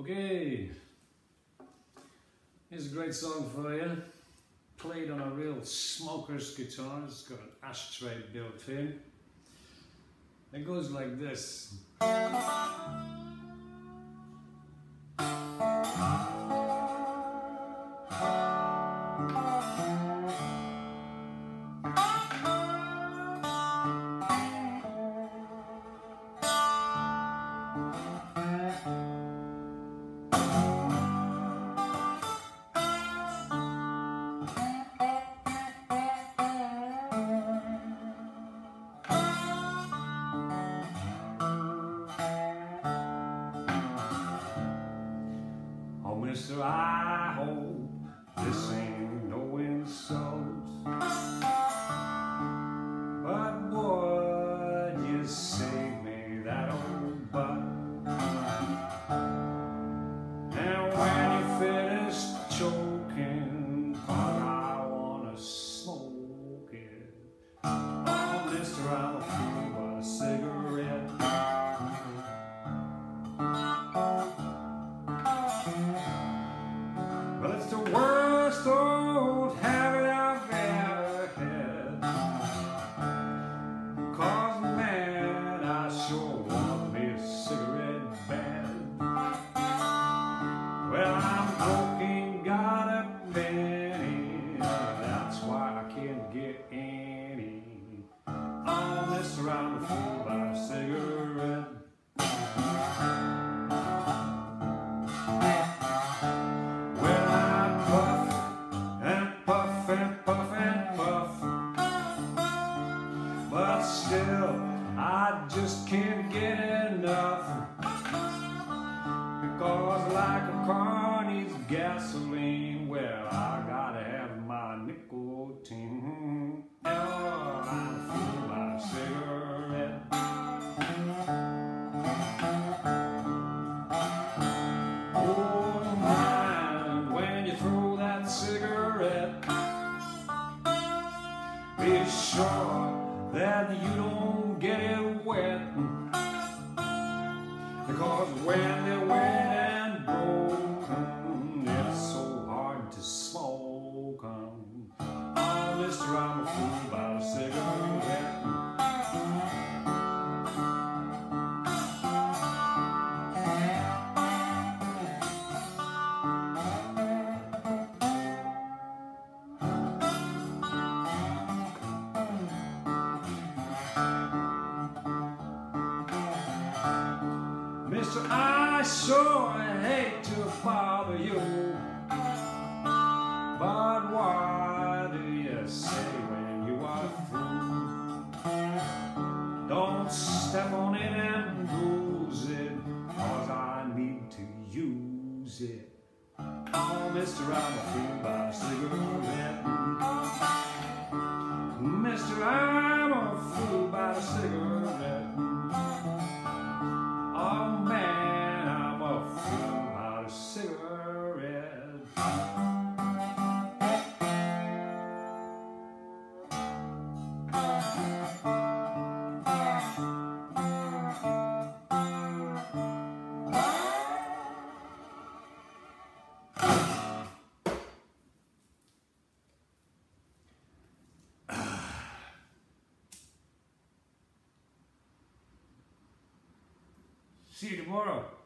Okay, here's a great song for you. Played on a real smoker's guitar. It's got an ashtray built in. It goes like this. Oh, mister, I Oh, I just can't get enough. Because like a car needs gasoline, well, I gotta have my nicotine. Oh, cigarette. Oh, mind when you throw that cigarette. Be sure that you don't get it wet. Because when they're wet Mister, I sure hate to bother you. But why do you say when you are through? Don't step on it and bruise it, cause I need to use it. Oh, mister, I'm a fool by a cigarette. Mister, I'm a fool by a cigarette. See you tomorrow.